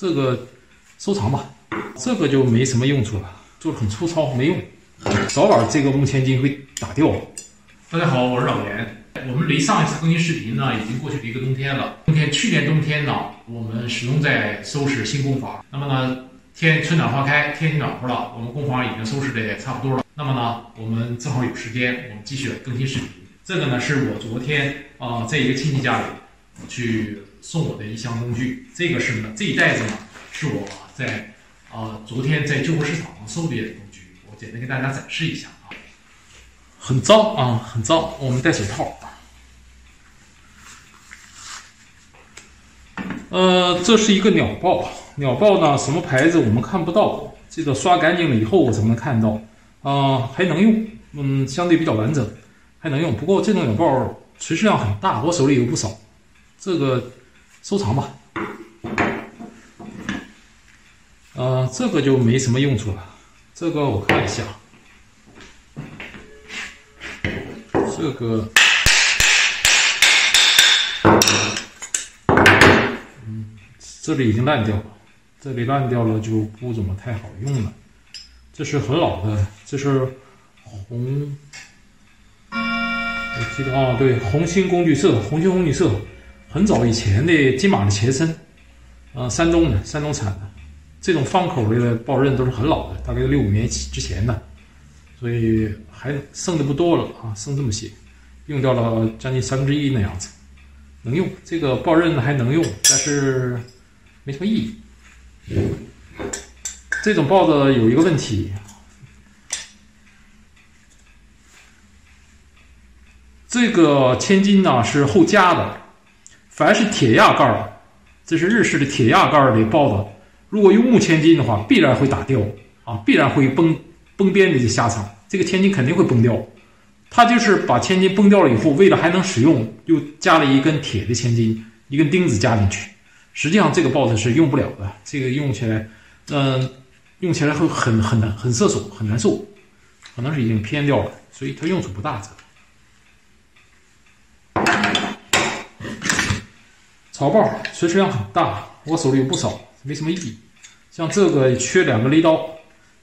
这个收藏吧，这个就没什么用处了，做的很粗糙，没用。早晚这个木千金会打掉。大家好，我是老袁。我们离上一次更新视频呢，已经过去了一个冬天了。冬天，去年冬天呢，我们始终在收拾新工坊。那么呢，天春暖花开，天气暖和了，我们工坊已经收拾的也差不多了。那么呢，我们正好有时间，我们继续更新视频。这个呢，是我昨天啊，在一个亲戚家里去送我的一箱工具。这个是呢，这一袋子呢，是我在啊昨天在旧货市场上收的工具。我简单给大家展示一下啊，很脏啊，很脏。我们戴手套。呃，这是一个鸟报，鸟报呢，什么牌子我们看不到，这个刷干净了以后我才能看到。啊，还能用，嗯，相对比较完整，还能用。不过这种鸟报存世量很大，我手里有不少，这个收藏吧。呃，这个就没什么用处了，这个我看一下，这个。这里已经烂掉了，这里烂掉了就不怎么太好用了。这是很老的，这是红，我记得啊，对，红星工具社，红星工具社，很早以前的金马的前身，呃，山东的，山东产的，这种方口的抱刃都是很老的，大概六五年之前的，所以还剩的不多了啊，剩这么些，用掉了将近三分之一那样子，能用这个抱刃还能用，但是。没什么意义。这种抱子有一个问题，这个千金呢是后加的，凡是铁压盖儿，这是日式的铁压盖儿的包子，如果用木千金的话，必然会打掉啊，必然会崩崩边的这下场，这个千金肯定会崩掉。他就是把千金崩掉了以后，为了还能使用，又加了一根铁的千金，一根钉子加进去。实际上这个抱子是用不了的，这个用起来，嗯，用起来会很很难很涩手，很难受，可能是已经偏掉了，所以它用处不大。草抱垂直量很大，我手里有不少，没什么意义。像这个缺两个勒刀，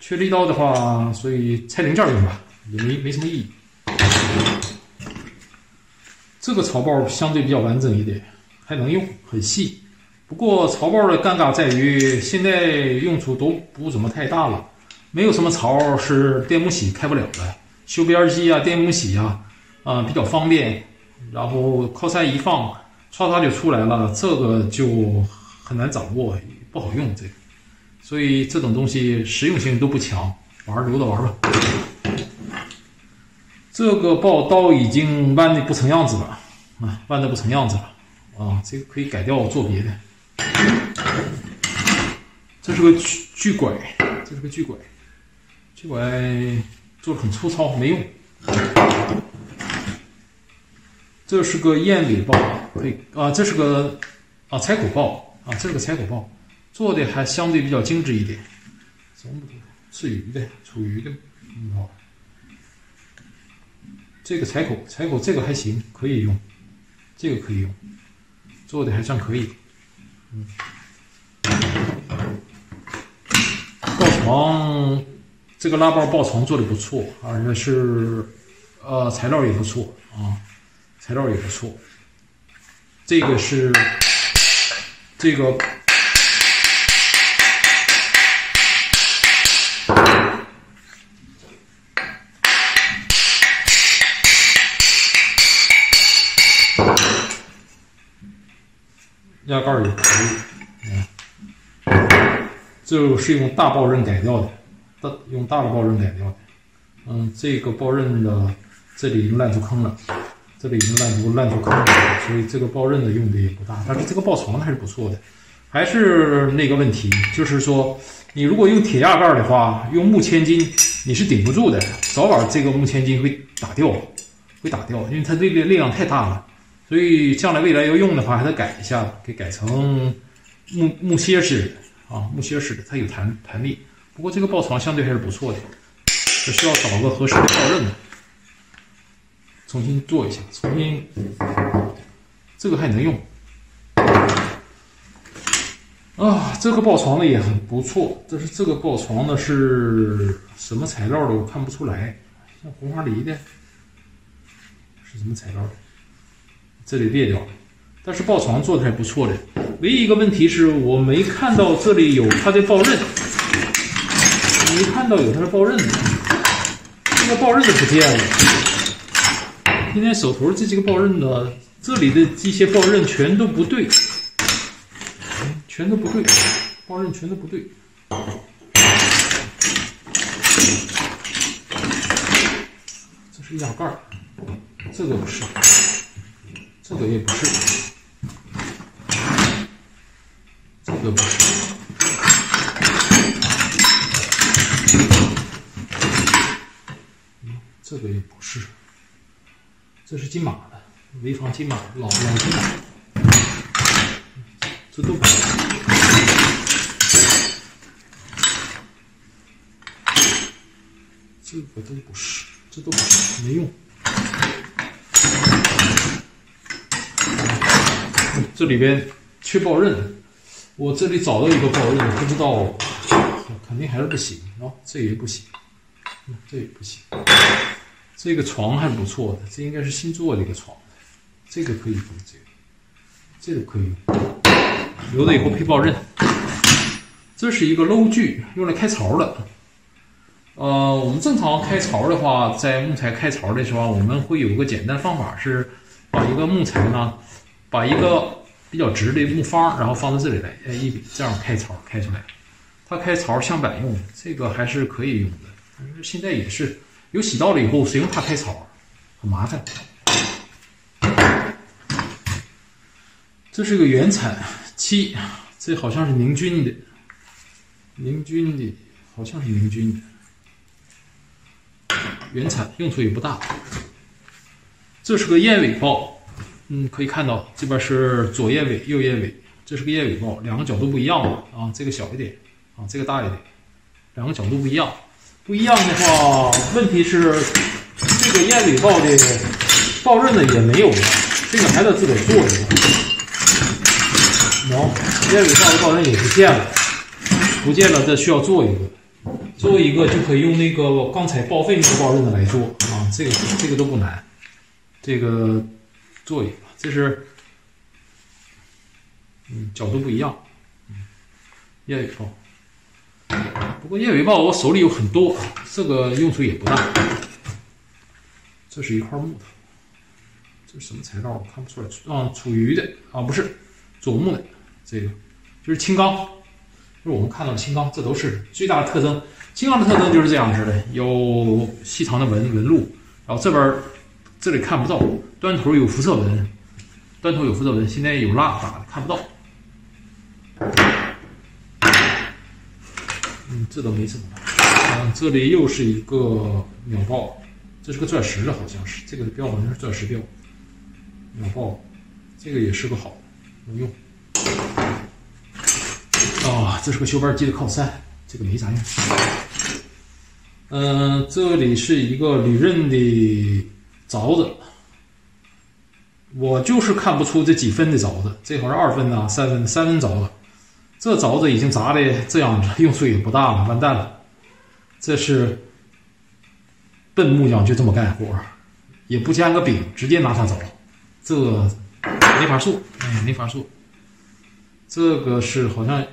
缺勒刀的话，所以拆零件用吧，也没没什么意义。这个草包相对比较完整一点，还能用，很细。不过槽包的尴尬在于，现在用处都不怎么太大了，没有什么槽是电木洗开不了的，修边机啊、电木洗啊，啊比较方便，然后靠山一放，唰唰就出来了，这个就很难掌握，不好用这个，所以这种东西实用性都不强，玩留着玩吧。这个刨刀已经弯的不成样子了，啊，弯的不成样子了，啊，这个可以改掉做别的。这是个锯锯拐，这是个锯拐，锯拐做的很粗糙，没用。这是个燕尾刨，可以啊，这是个啊柴口刨啊，这是个柴口刨，做的还相对比较精致一点。什么？吃鱼的，储鱼的，嗯好。这个柴口，柴口这个还行，可以用，这个可以用，做的还算可以。嗯，抱床这个拉包抱床做的不错，而且是呃材料也不错啊，材料也不错。这个是这个压盖也可以，嗯，这是用大抱刃改掉的，大用大的抱刃改掉的，嗯，这个抱刃的这里已经烂出坑了，这里已经烂出烂出坑，所以这个抱刃的用的也不大，但是这个抱床还是不错的，还是那个问题，就是说你如果用铁压盖的话，用木千金你是顶不住的，早晚这个木千金会打掉，会打掉，因为它这个力量太大了。所以将来未来要用的话，还得改一下，给改成木木楔式的啊，木楔式的，它有弹弹力。不过这个抱床相对还是不错的，只需要找个合适的抱刃，重新做一下，重新这个还能用。啊，这个抱床的也很不错，但是这个抱床的是什么材料的？我看不出来，像红花梨的，是什么材料？这里裂掉了，但是抱床做的还不错的。唯一一个问题是我没看到这里有它的抱刃，没看到有它的抱刃，这个抱刃都不见了。今天手头这几个抱刃呢，这里的这些抱刃全都不对。全都不对，包刃全都不对。这是压盖儿，这个不是，这个也不是，这个不是，这个也不是，这是金马的，潍坊金马，老老金马，这都不是。这个都不是，这都，没用。这里边缺抱刃，我这里找到一个抱刃，不知道，肯定还是不行啊，这也不行，这也不行。这个床还是不错的，这应该是新做的一个床，这个可以用，这个，这个可以用，留着以后配抱刃。这是一个漏具，用来开槽的。呃，我们正常开槽的话，在木材开槽的时候，我们会有个简单方法，是把一个木材呢，把一个比较直的木方，然后放在这里来，哎，一这样开槽开出来。它开槽镶板用，这个还是可以用的。但是现在也是有洗到了以后，谁用它开槽？很麻烦。这是个原产漆，这好像是宁军的，宁军的，好像是宁军的。原产用处也不大，这是个燕尾豹，嗯，可以看到这边是左燕尾、右燕尾，这是个燕尾豹，两个角度不一样啊，这个小一点啊，这个大一点，两个角度不一样，不一样的话，问题是这个燕尾抱的抱刃呢也没有了，这个还得自个做一个，喏，燕尾抱的抱刃也不见了，不见了，这需要做一个。做一个就可以用那个刚才报废那个抱刃的来做啊，这个这个都不难，这个做一个，这是嗯角度不一样，燕尾抱，不过燕尾抱我手里有很多，这个用处也不大。这是一块木头，这是什么材料？我看不出来，啊，楚鱼的啊，不是佐木的，这个就是青钢，就是我们看到的青钢，这都是最大的特征。青钢的特征就是这样式的，有细长的纹纹路，然后这边这里看不到，端头有辐射纹，端头有辐射纹，现在有蜡打的看不到。嗯，这都没怎么。嗯，这里又是一个秒爆，这是个钻石的，好像是这个标好像是钻石标。秒爆，这个也是个好，能用。啊，这是个修边机的靠山，这个没啥用。嗯，这里是一个铝刃的凿子，我就是看不出这几分的凿子，这会儿是二分的、三分、三分凿子，这凿子已经砸的这样子，用处也不大了，完蛋了。这是笨木匠就这么干活，也不加个柄，直接拿它凿，这没法做，哎，没法做。这个是好像，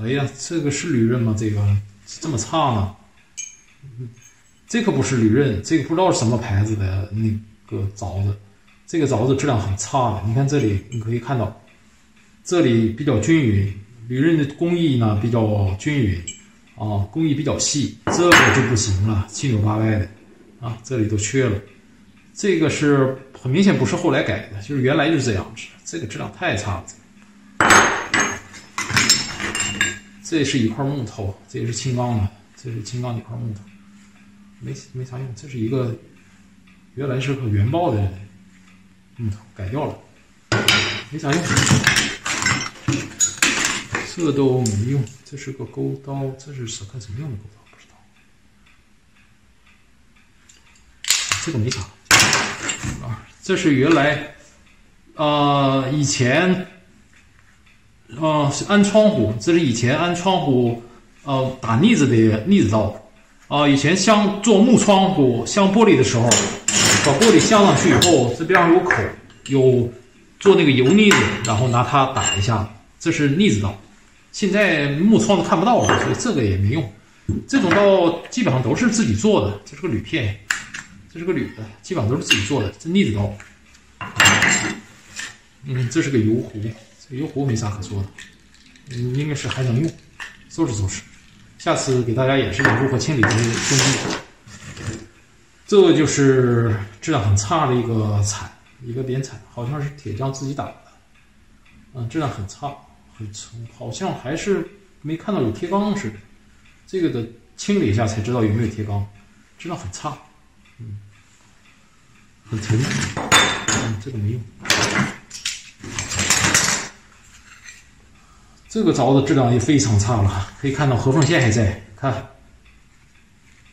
哎呀，这个是铝刃吗？这个这么差呢？这可不是铝刃，这个不知道是什么牌子的那个凿子，这个凿子质量很差的。你看这里，你可以看到，这里比较均匀，铝刃的工艺呢比较均匀，啊，工艺比较细，这个就不行了，七扭八歪的，啊，这里都缺了。这个是很明显不是后来改的，就是原来就是这样子，这个质量太差了。这是一块木头，这也是青钢的，这是青钢一块木头。没没啥用，这是一个原来是个原爆的木头，改掉了，没啥用。这都没用，这是个钩刀，这是什看什么样的钩刀？不知道。这个没啥啊，这是原来啊以前呃，是安窗户，这是以前安窗户呃打腻子的腻子刀。啊，以前镶做木窗户镶玻璃的时候，把玻璃镶上去以后，这边上有口，有做那个油腻子，然后拿它打一下，这是腻子刀。现在木窗都看不到了，所以这个也没用。这种刀基本上都是自己做的，这是个铝片，这是个铝的，基本上都是自己做的。这腻子刀，嗯，这是个油壶，这油壶没啥可说的，嗯，应该是还能用，收拾收拾。下次给大家演示一下如何清理这些工具。这就是质量很差的一个铲，一个扁铲，好像是铁匠自己打的，嗯，质量很差，好像还是没看到有贴钢似的。这个的清理一下才知道有没有贴钢，质量很差，嗯，很沉，嗯，这个没用。这个凿子质量也非常差了，可以看到合缝线还在，看，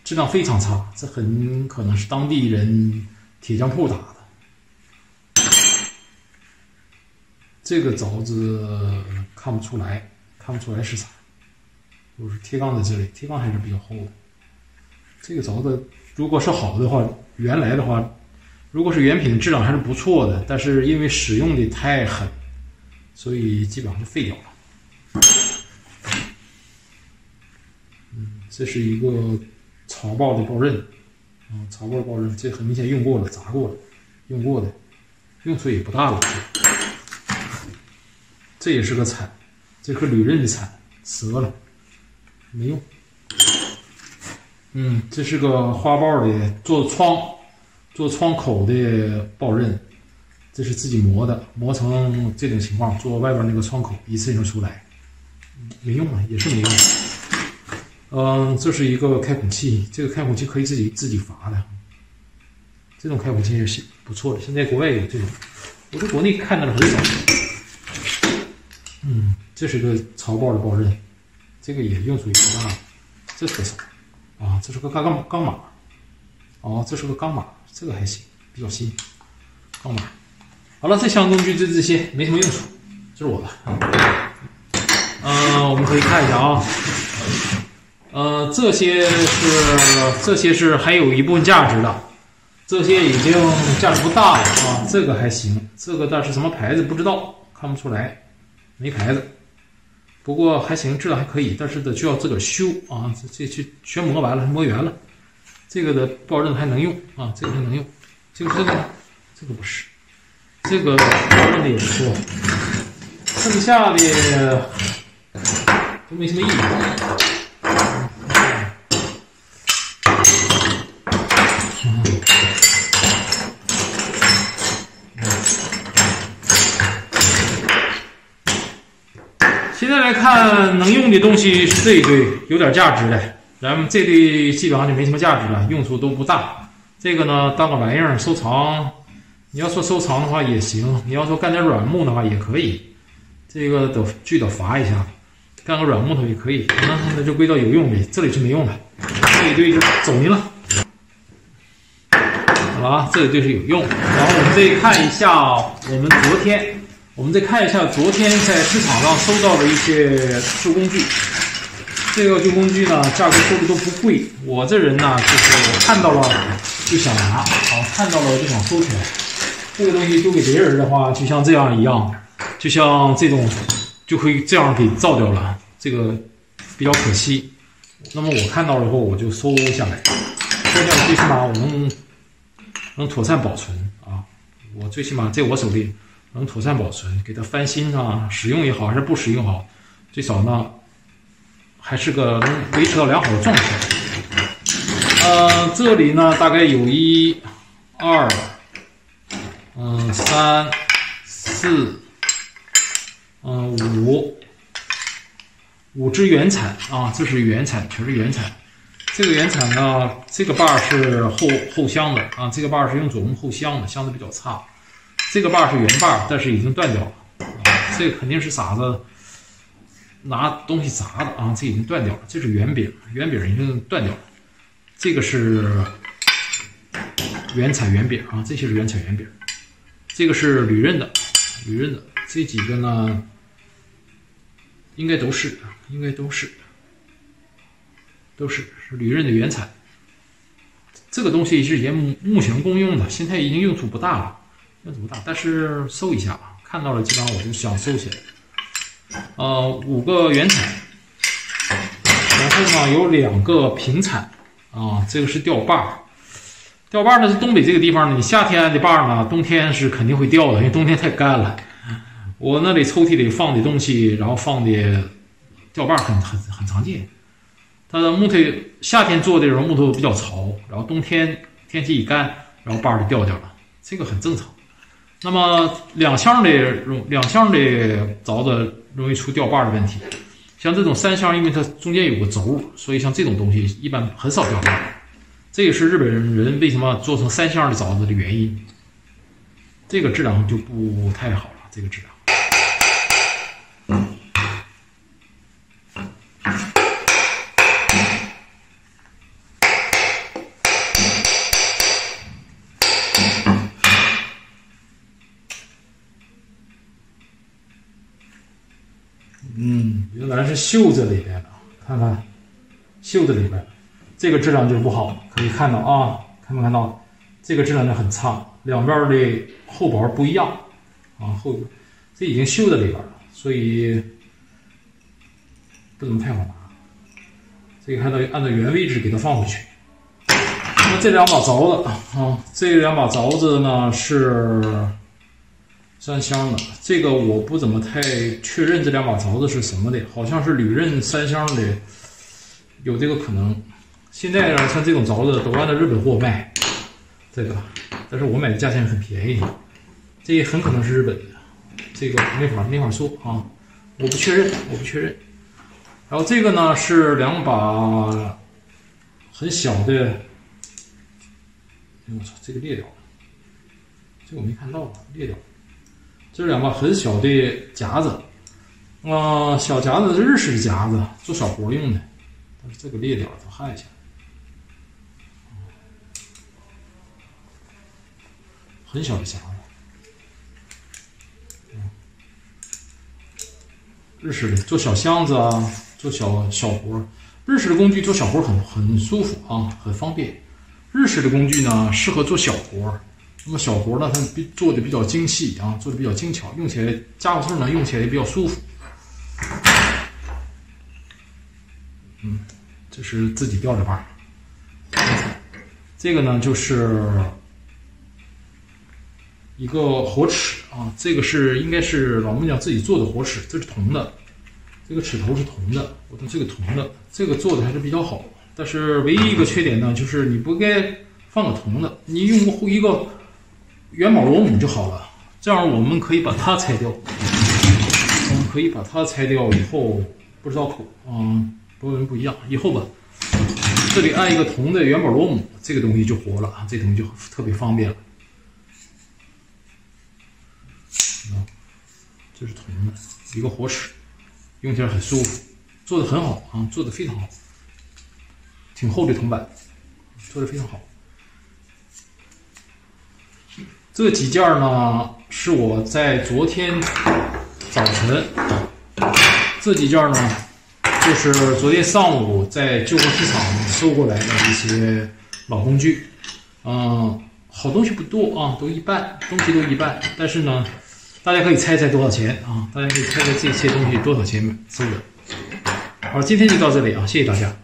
质量非常差，这很可能是当地人铁匠铺打的。这个凿子看不出来，看不出来是啥，都是贴钢在这里，贴钢还是比较厚的。这个凿子如果是好的话，原来的话，如果是原品，质量还是不错的，但是因为使用的太狠，所以基本上就废掉了。嗯，这是一个草刨的刨刃，啊，草刨的刨刃，这很明显用过了，砸过了，用过的，用处也不大了。这也是个铲，这颗铝刃的铲，折了，没用。嗯，这是个花豹的，做窗、做窗口的刨刃，这是自己磨的，磨成这种情况，做外边那个窗口，一次性出来。没用啊，也是没用。嗯，这是一个开孔器，这个开孔器可以自己自己阀的。这种开孔器是不错的，现在国外有这种，我在国内看到的很少。这是个槽爆的爆刃，这个也用处也不大。这是个啥？啊，这是个钢钢钢马。哦，这是个钢马，这个还行，比较新。钢马。好了，这箱工具就这些，没什么用处。这是我的。嗯，我们可以看一下啊，呃，这些是这些是还有一部分价值的，这些已经价值不大了啊。这个还行，这个但是什么牌子不知道，看不出来，没牌子。不过还行，质量还可以，但是得需要自个儿修啊。这这全磨完了，磨圆了，这个的抱刃还能用啊，这个还能用。就是这个这个不是，这个刨刃的也不错，剩下的。都没什么意义。现在来看，能用的东西是这一堆，有点价值的。咱们这堆基本上就没什么价值了，用处都不大。这个呢，当个玩意儿收藏。你要说收藏的话也行，你要说干点软木的话也可以。这个得锯得伐一下。干个软木头也可以，那那就归到有用的，这里就没用了，这一堆就走您了。好了啊，这一堆是有用。然后我们再看一下，我们昨天，我们再看一下昨天在市场上收到的一些旧工具。这个旧工具呢，价格说的都不贵。我这人呢，就是我看到了就想拿，啊看到了就想收起来。这个东西丢给别人的话，就像这样一样，就像这种。就会这样给造掉了，这个比较可惜。那么我看到了以后，我就收下来，收下来最起码我能能妥善保存啊。我最起码在我手里能妥善保存，给它翻新啊，使用也好还是不使用好，最少呢还是个能维持到良好的状态。呃，这里呢大概有一、二、嗯、三、四。嗯，五五只原产啊，这是原产，全是原产。这个原产呢，这个把是后后镶的啊，这个把是用左木后镶的，镶的比较差。这个把是原把，但是已经断掉了啊，这个肯定是傻子拿东西砸的啊，这已经断掉了。这是圆柄，圆柄已经断掉了。这个是原彩圆柄啊，这些是原彩圆柄。这个是铝刃的，铝刃的这几个呢。应该都是，应该都是，都是是铝刃的原产。这个东西是以前木木型公用的，现在已经用处不大了，用处不大。但是搜一下吧，看到了基本上我就想收起来。呃，五个原产，然后呢有两个平铲啊，这个是吊把儿。吊把儿呢是东北这个地方呢，你夏天的把儿呢，冬天是肯定会掉的，因为冬天太干了。我那里抽屉里放的东西，然后放的吊把儿很很很常见。它的木头夏天做的时候木头比较潮，然后冬天天气一干，然后把儿就掉掉了，这个很正常。那么两箱的容两箱的凿子容易出掉把的问题，像这种三箱，因为它中间有个轴，所以像这种东西一般很少掉把。这也是日本人为什么做成三箱的凿子的原因。这个质量就不太好了，这个质量。嗯，原来是袖子里边的，看看袖子里边，这个质量就不好，可以看到啊，看没看到？这个质量就很差，两边的厚薄不一样啊，厚这已经锈在里边了，所以不怎么太好拿。这个还得按照原位置给它放回去。那这两把凿子啊，这两把凿子呢是三相的，这个我不怎么太确认这两把凿子是什么的，好像是铝刃三相的，有这个可能。现在呢，像这种凿子都按照日本货卖。这个，但是我买的价钱很便宜，这也很可能是日本的，这个没法没法说啊，我不确认，我不确认。然后这个呢是两把很小的，哎我操，这个裂掉了，这个我没看到，裂掉了。这是两把很小的夹子，啊，小夹子是日式的夹子，做小活用的，但是这个裂掉了，焊一下。很小的夹子，日式的做小箱子啊，做小小活日式的工具做小活很很舒服啊，很方便。日式的工具呢，适合做小活那么小活呢，它比做的比较精细啊，做的比较精巧，用起来家伙事呢，用起来也比较舒服。嗯，这是自己吊的把这个呢就是。一个火尺啊，这个是应该是老木匠自己做的火尺，这是铜的，这个尺头是铜的，我的这个铜的，这个做的还是比较好。但是唯一一个缺点呢，就是你不该放个铜的，你用一个元宝螺母就好了。这样我们可以把它拆掉，我们可以把它拆掉以后，不知道口啊，螺纹不一样。以后吧，这里按一个铜的元宝螺母，这个东西就活了啊，这东西就特别方便了。啊这是铜的一个活齿，用起来很舒服，做的很好啊，做的非常好，挺厚的铜板，做的非常好。这几件呢是我在昨天早晨，这几件呢就是昨天上午在旧货市场收过来的一些老工具，嗯，好东西不多啊，都一半，东西都一半，但是呢。大家可以猜猜多少钱啊？大家可以猜猜这些东西多少钱收的？好，今天就到这里啊，谢谢大家。